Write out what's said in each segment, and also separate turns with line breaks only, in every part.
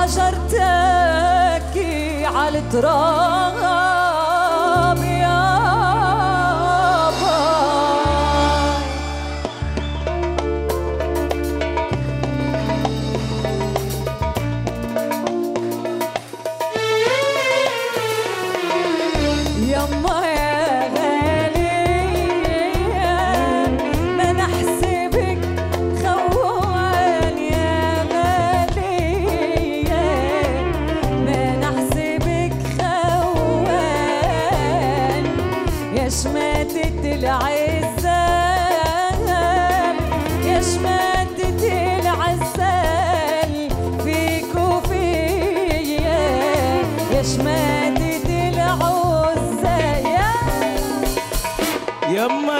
حجرتك على التراب. شماتة العزال يا شماتة العزال فيك وفيا. يا
العزة يا
يما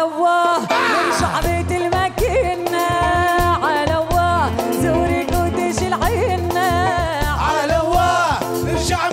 على الله نرجع بيت المكينا على الله زوري قدش العينا
على الله نرجع